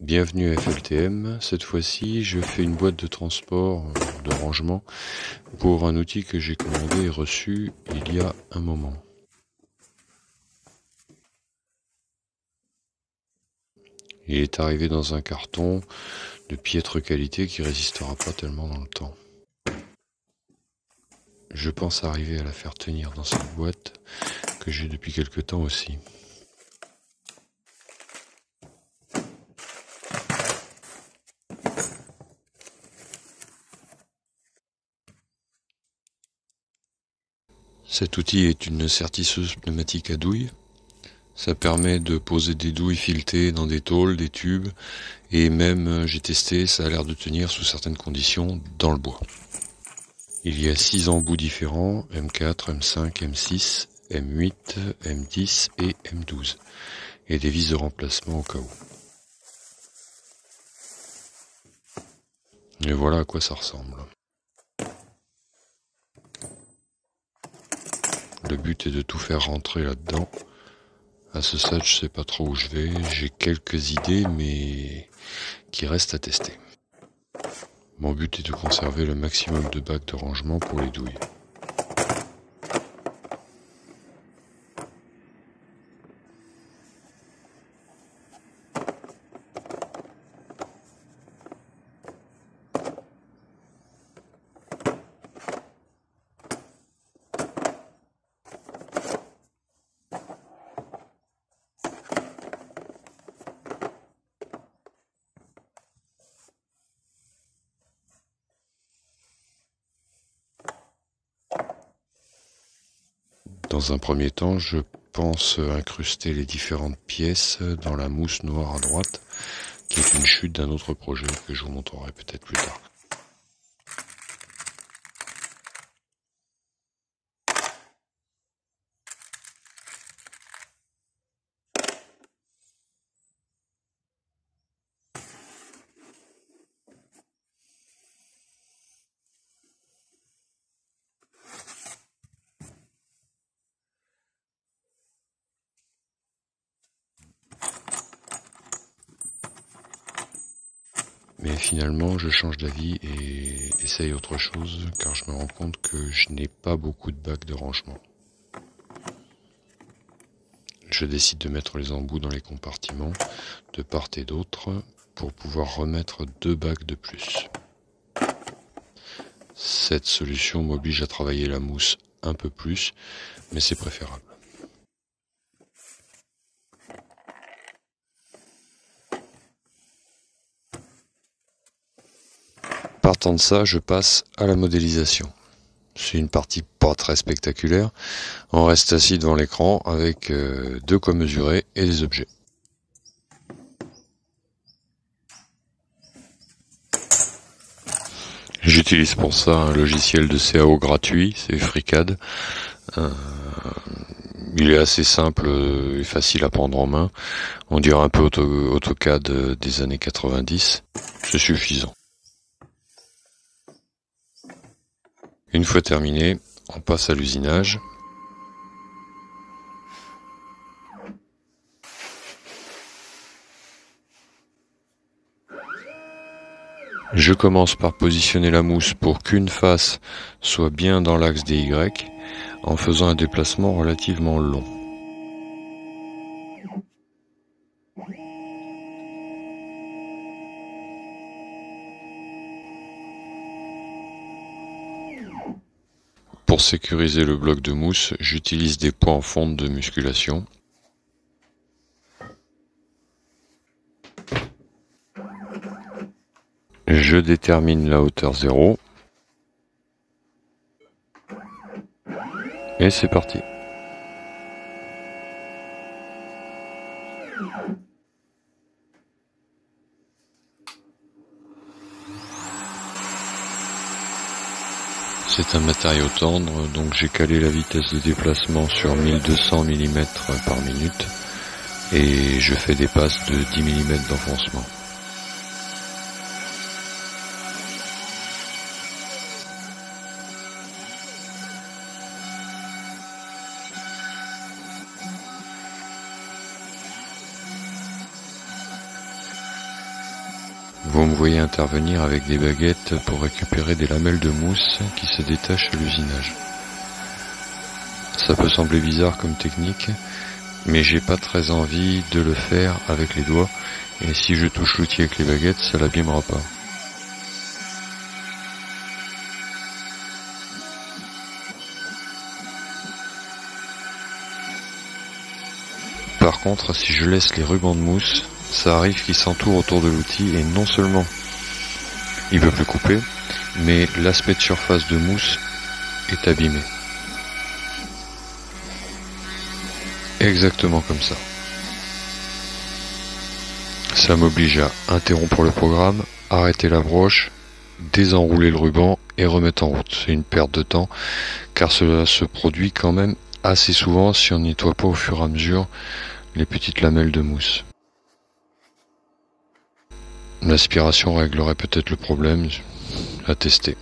Bienvenue à FLTM. Cette fois-ci, je fais une boîte de transport, euh, de rangement, pour un outil que j'ai commandé et reçu il y a un moment. Il est arrivé dans un carton de piètre qualité qui résistera pas tellement dans le temps. Je pense arriver à la faire tenir dans cette boîte que j'ai depuis quelque temps aussi. Cet outil est une sertisseuse pneumatique à douille. Ça permet de poser des douilles filetées dans des tôles, des tubes, et même euh, j'ai testé, ça a l'air de tenir sous certaines conditions dans le bois. Il y a six embouts différents, M4, M5, M6, M8, M10 et M12, et des vis de remplacement au cas où. Et voilà à quoi ça ressemble. Le but est de tout faire rentrer là-dedans. À ce stade, je sais pas trop où je vais. J'ai quelques idées, mais qui restent à tester. Mon but est de conserver le maximum de bacs de rangement pour les douilles. Dans un premier temps, je pense incruster les différentes pièces dans la mousse noire à droite, qui est une chute d'un autre projet que je vous montrerai peut-être plus tard. Mais finalement, je change d'avis et essaye autre chose car je me rends compte que je n'ai pas beaucoup de bacs de rangement. Je décide de mettre les embouts dans les compartiments de part et d'autre pour pouvoir remettre deux bacs de plus. Cette solution m'oblige à travailler la mousse un peu plus, mais c'est préférable. Partant de ça, je passe à la modélisation. C'est une partie pas très spectaculaire. On reste assis devant l'écran avec euh, deux quoi mesurer et des objets. J'utilise pour ça un logiciel de CAO gratuit, c'est FreeCAD. Euh, il est assez simple et facile à prendre en main. On dirait un peu AutoCAD des années 90. C'est suffisant. Une fois terminé, on passe à l'usinage. Je commence par positionner la mousse pour qu'une face soit bien dans l'axe des Y en faisant un déplacement relativement long. Pour sécuriser le bloc de mousse, j'utilise des points en fonte de musculation. Je détermine la hauteur 0. Et c'est parti. C'est un matériau tendre, donc j'ai calé la vitesse de déplacement sur 1200 mm par minute et je fais des passes de 10 mm d'enfoncement. Voyez intervenir avec des baguettes pour récupérer des lamelles de mousse qui se détachent à l'usinage. Ça peut sembler bizarre comme technique, mais j'ai pas très envie de le faire avec les doigts, et si je touche l'outil avec les baguettes, ça l'abîmera pas. Par contre, si je laisse les rubans de mousse, ça arrive qu'ils s'entourent autour de l'outil et non seulement il peut plus couper, mais l'aspect de surface de mousse est abîmé. Exactement comme ça. Ça m'oblige à interrompre le programme, arrêter la broche, désenrouler le ruban et remettre en route. C'est une perte de temps car cela se produit quand même assez souvent si on nettoie pas au fur et à mesure les petites lamelles de mousse. L'aspiration réglerait peut-être le problème, à tester.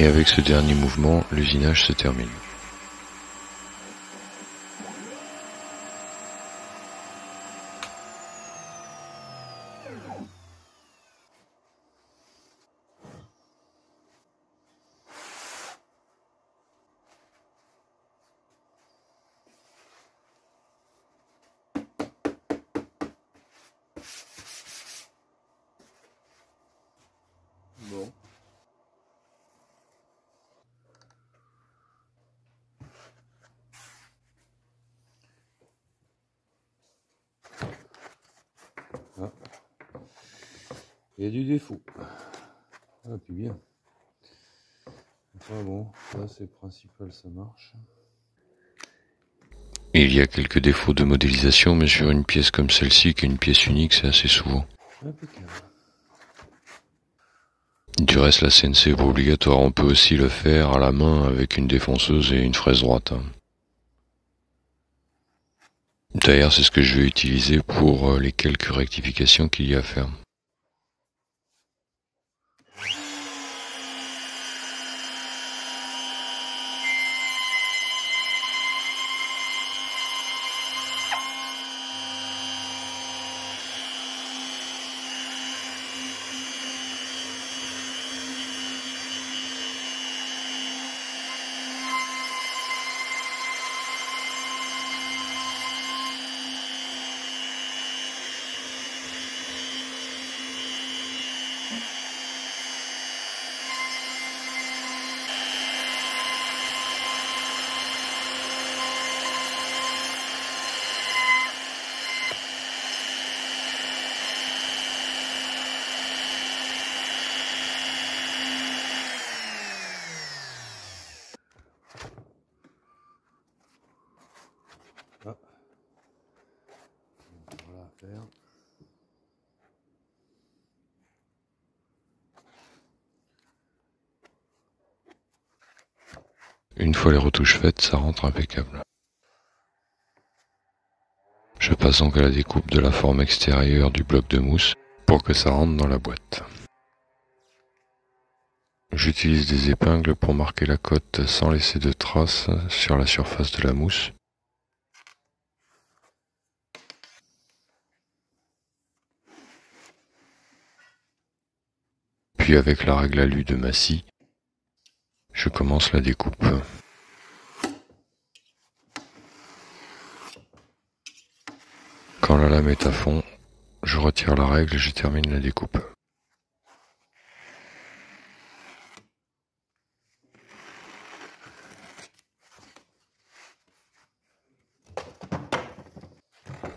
Et avec ce dernier mouvement, l'usinage se termine. Bon. Ah. Il y a du défaut. Ah, puis bien. Enfin bon, ça c'est principal, ça marche. Il y a quelques défauts de modélisation, mais sur une pièce comme celle-ci, qui est une pièce unique, c'est assez souvent. Impeccable. Du reste, la CNC est pas obligatoire, on peut aussi le faire à la main avec une défonceuse et une fraise droite. D'ailleurs, c'est ce que je vais utiliser pour euh, les quelques rectifications qu'il y a à faire. Ah. Voilà à Une fois les retouches faites, ça rentre impeccable. Je passe donc à la découpe de la forme extérieure du bloc de mousse pour que ça rentre dans la boîte. J'utilise des épingles pour marquer la cote sans laisser de traces sur la surface de la mousse. Avec la règle alu de Massy, je commence la découpe. Quand la lame est à fond, je retire la règle et je termine la découpe.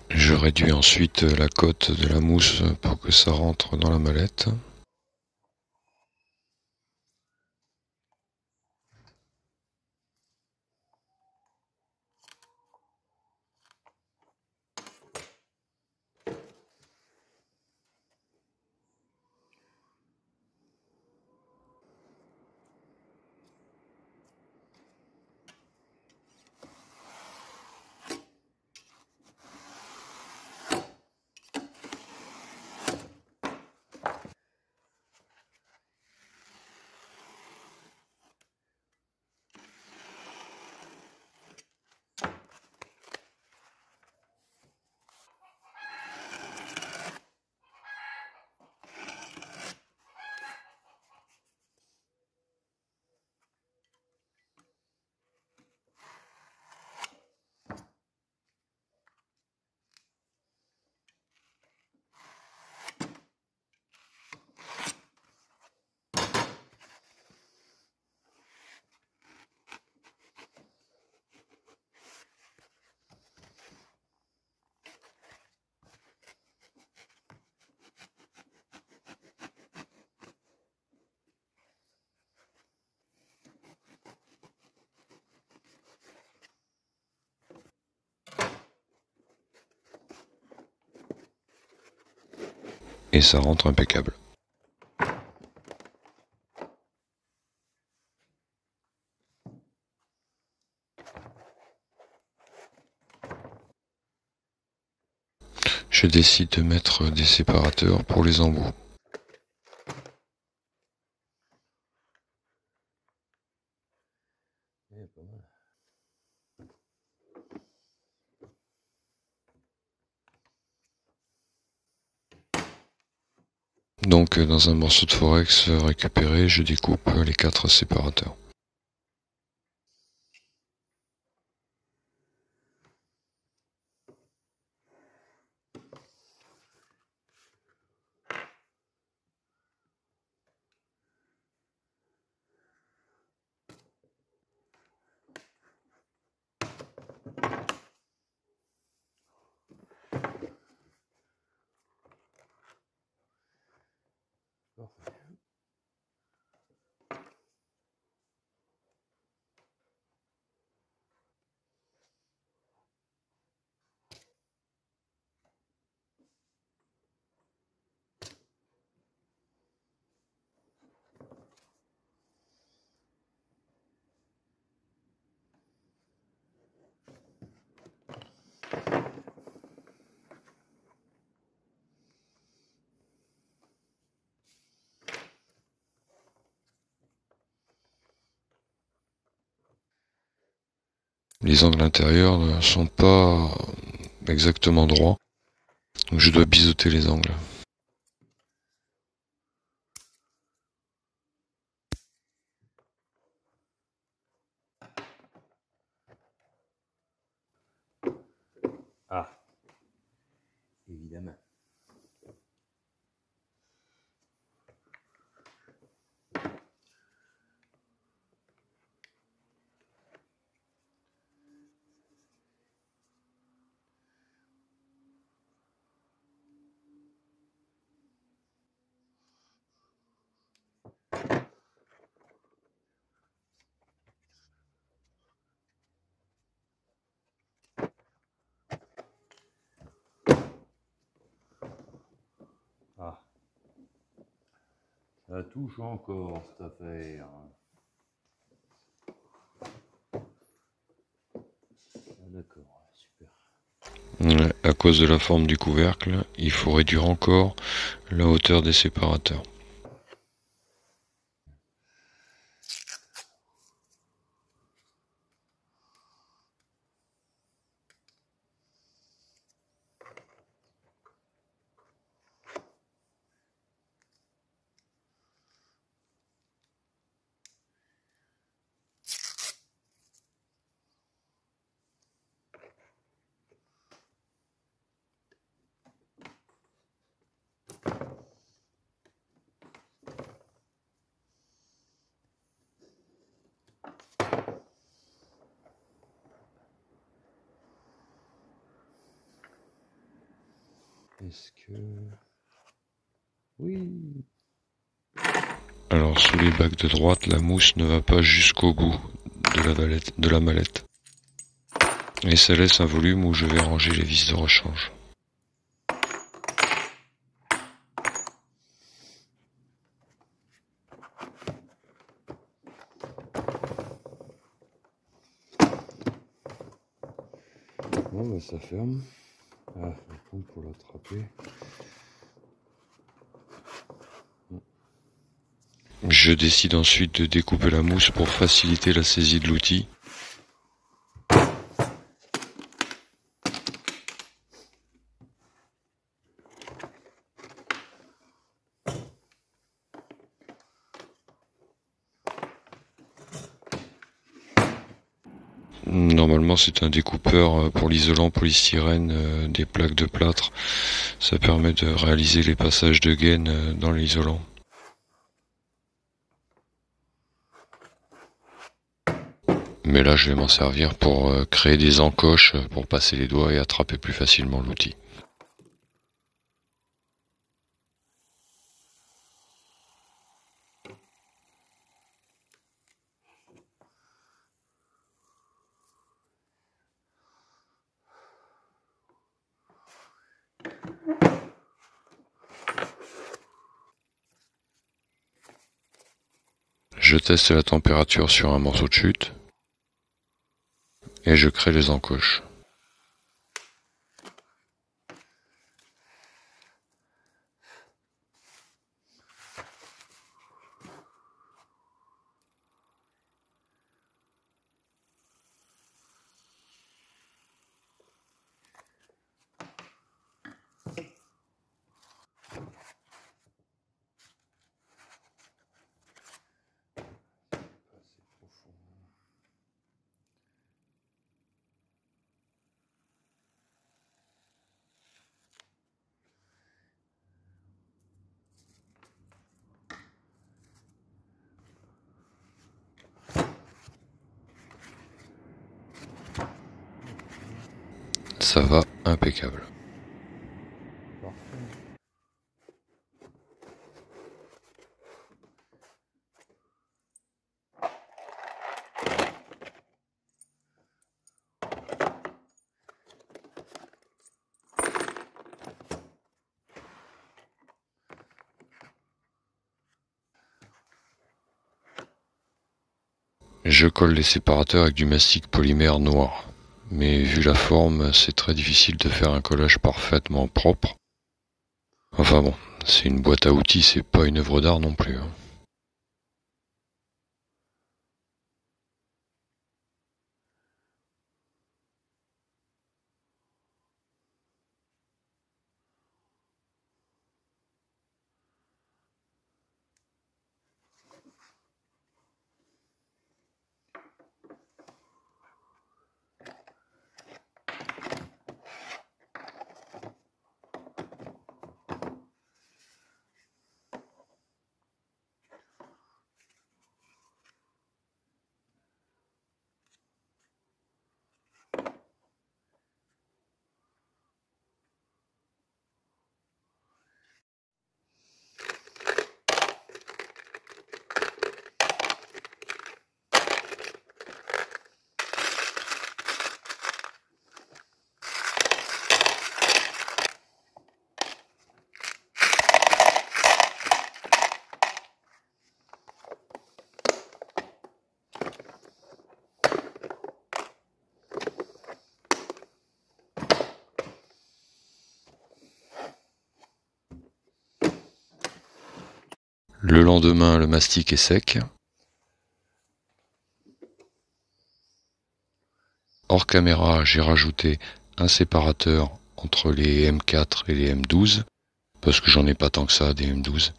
Je réduis ensuite la cote de la mousse pour que ça rentre dans la mallette. Et ça rentre impeccable. Je décide de mettre des séparateurs pour les embouts. Donc dans un morceau de forex récupéré, je découpe les quatre séparateurs. Oh. Les angles intérieurs ne sont pas exactement droits. Donc je dois biseauter les angles. Ah, évidemment. Touche encore cette affaire. Ah, D'accord, super. À cause de la forme du couvercle, il faut réduire encore la hauteur des séparateurs. Est-ce que... Oui. Alors sous les bacs de droite, la mousse ne va pas jusqu'au bout de la, valette- de la mallette. Et ça laisse un volume où je vais ranger les vis de rechange. Bon, bah, ça ferme. Je décide ensuite de découper la mousse pour faciliter la saisie de l'outil. C'est un découpeur euh, pour l'isolant polystyrène euh, des plaques de plâtre. Ça permet de réaliser les passages de gaine euh, dans l'isolant. Mais là, je vais m'en servir pour créer des encoches pour passer les doigts et attraper plus facilement l'outil. Je teste la température sur un morceau de chute et je crée les encoches. Ça va impeccable. Je colle les séparateurs avec du mastic polymère noir mais vu la forme, c'est très difficile de faire un collage parfaitement propre. Enfin bon, c'est une boîte à outils, c'est pas une œuvre d'art non plus. Hein. Le lendemain, le mastic est sec. Hors caméra, j'ai rajouté un séparateur entre les M4 et les M12, parce que j'en ai pas tant que ça des M12.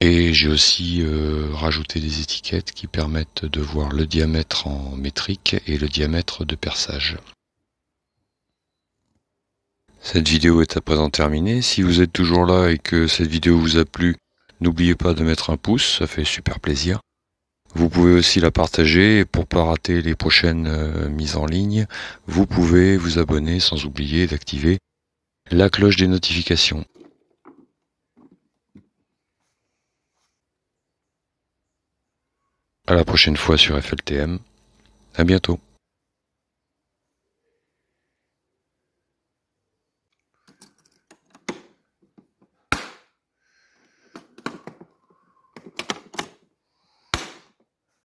Et j'ai aussi euh, rajouté des étiquettes qui permettent de voir le diamètre en métrique et le diamètre de perçage. Cette vidéo est à présent terminée. Si vous êtes toujours là et que cette vidéo vous a plu, n'oubliez pas de mettre un pouce, ça fait super plaisir. Vous pouvez aussi la partager pour pas rater les prochaines euh, mises en ligne, vous pouvez vous abonner sans oublier d'activer la cloche des notifications. À la prochaine fois sur FLTM. À bientôt.